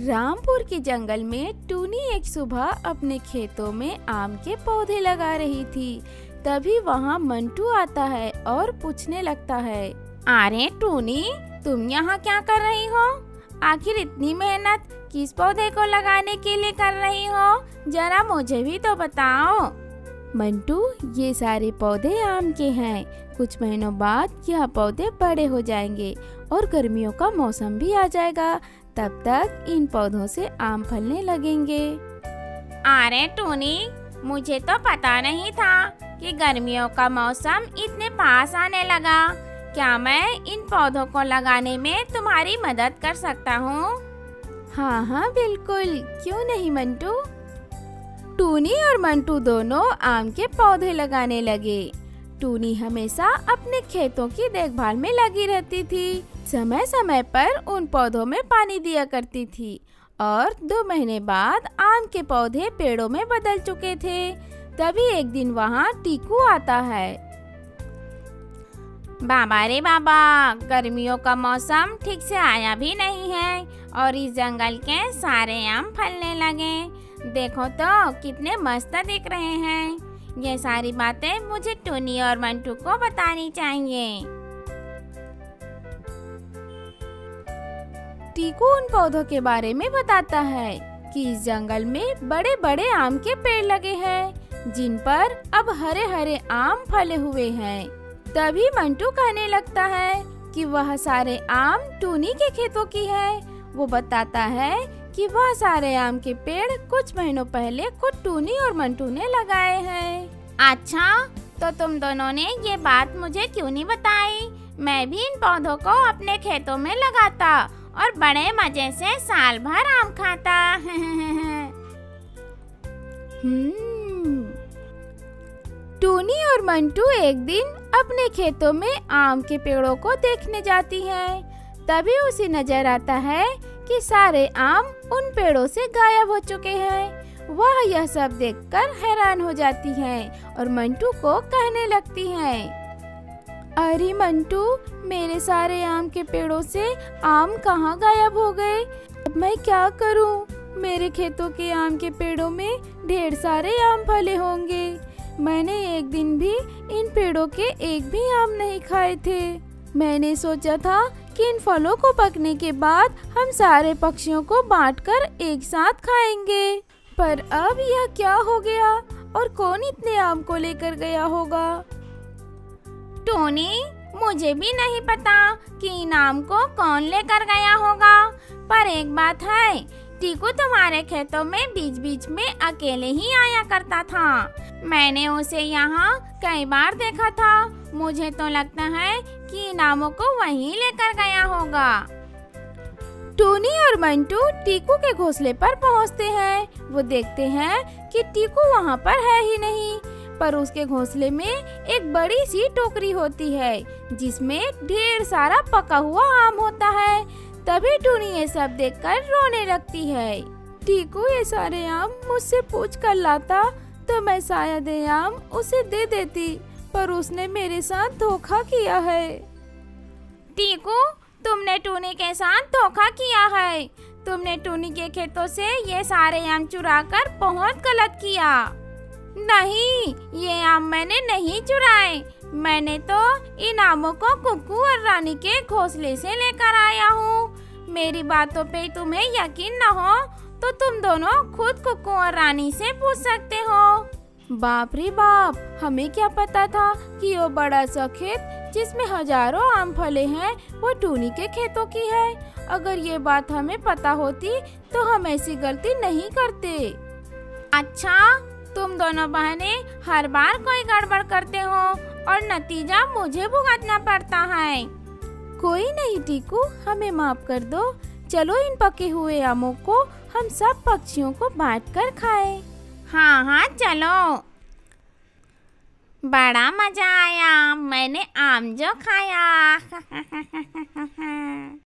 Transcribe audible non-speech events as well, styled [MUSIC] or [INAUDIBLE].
रामपुर के जंगल में टूनी एक सुबह अपने खेतों में आम के पौधे लगा रही थी। तभी वहाँ मंटू आता है और पूछने लगता है अरे टूनी, तुम यहाँ क्या कर रही हो? आखिर इतनी मेहनत किस पौधे को लगाने के लिए कर रही हो? जरा मुझे भी तो बताओ। मंटू, ये सारे पौधे आम के हैं। कुछ महीनों बाद यह पौधे बड़े हो जाएँगे और गर्मियों का मौसम भी आ जाएगा। तब तक इन पौधों से आम फलने लगेंगे। अरे टूनी मुझे तो पता नहीं था कि गर्मियों का मौसम इतने पास आने लगा। क्या मैं इन पौधों को लगाने में तुम्हारी मदद कर सकता हूँ? हाँ हाँ बिल्कुल। क्यों नहीं मंटू? टूनी और मंटू दोनों आम के पौधे लगाने लगे। टूनी हमेशा अपने खेतों की देखभाल में लगी रहती थी। समय समय पर उन पौधों में पानी दिया करती थी और दो महीने बाद आम के पौधे पेड़ों में बदल चुके थे। तभी एक दिन वहाँ टीकू आता है। बाबा रे बाबा, गर्मियों का मौसम ठीक से आया भी नहीं है और इस जंगल के सारे आम फलने लगे। देखो तो कितने मस्त दिख रहे हैं। ये सारी बातें मुझे टूनी और मंटू को बतानी चाहिए। टीकू उन पौधों के बारे में बताता है कि इस जंगल में बड़े बड़े आम के पेड़ लगे हैं, जिन पर अब हरे हरे आम फले हुए हैं। तभी मंटू कहने लगता है कि वह सारे आम टूनी के खेतों की है। वो बताता है कि वह सारे आम के पेड़ कुछ महीनों पहले खुद टूनी और मंटू ने लगाए हैं अच्छा तो तुम दोनों ने ये बात मुझे क्यों नहीं बताई मैं भी इन पौधों को अपने खेतों में लगाता और बड़े मज़े से साल भर आम खाता [LAUGHS] हम्म। टूनी और मंटू एक दिन अपने खेतों में आम के पेड़ों को देखने जाती हैं। तभी उसे नज़र आता है कि सारे आम उन पेड़ों से गायब हो चुके हैं। वह यह सब देखकर हैरान हो जाती है और मंटू को कहने लगती है, अरे मंटू, मेरे सारे आम के पेड़ों से आम कहाँ गायब हो गए? अब मैं क्या करूँ? मेरे खेतों के आम के पेड़ों में ढेर सारे आम फले होंगे। मैंने एक दिन भी इन पेड़ों के एक भी आम नहीं खाए थे। मैंने सोचा था कि इन फलों को पकने के बाद हम सारे पक्षियों को बांटकर एक साथ खाएँगे। पर अब यह क्या हो गया? और कौन इतने आम को लेकर गया होगा? टोनी, मुझे भी नहीं पता कि इन आम को कौन लेकर गया होगा। पर एक बात है, टीकू तुम्हारे खेतों में बीच बीच में अकेले ही आया करता था। मैंने उसे यहाँ कई बार देखा था। मुझे तो लगता है कि इनामों को वहीं लेकर गया होगा। टोनी और मंटू टीकू के घोंसले पर पहुँचते हैं। वो देखते हैं कि टीकू वहाँ पर है ही नहीं, पर उसके घोंसले में एक बड़ी सी टोकरी होती है, जिसमें ढेर सारा पका हुआ आम होता है। तभी टूनी ये सब देखकर रोने लगती है। टीकू, ये सारे आम मुझसे पूछ कर लाता तो मैं शायद आम उसे दे देती, पर उसने मेरे साथ धोखा किया है। टीकू, तुमने टूनी के साथ धोखा किया है। तुमने टूनी के खेतों से ये सारे आम चुरा कर बहुत गलत किया। नहीं, ये आम मैंने नहीं चुराए। मैंने तो इन आमों को कुकू और रानी के घोंसले से लेकर आया हूँ। मेरी बातों पे तुम्हें यकीन न हो तो तुम दोनों खुद कुकू और रानी से पूछ सकते हो। बाप रे बाप, हमें क्या पता था कि वो बड़ा सा खेत, जिसमें हज़ारों आम फले हैं, वो टूनी के खेतों की है। अगर ये बात हमें पता होती तो हम ऐसी गलती नहीं करते। अच्छा तुम दोनों बहने हर बार कोई गड़बड़ करते हो, और नतीजा मुझे भुगतना पड़ता है। कोई नहीं, टीकू, हमें माफ़ कर दो। चलो इन पके हुए आमों को हम सब पक्षियों को बांट कर खाए। हाँ हाँ चलो। बड़ा मज़ा आया। मैंने आम जो खाया। [LAUGHS]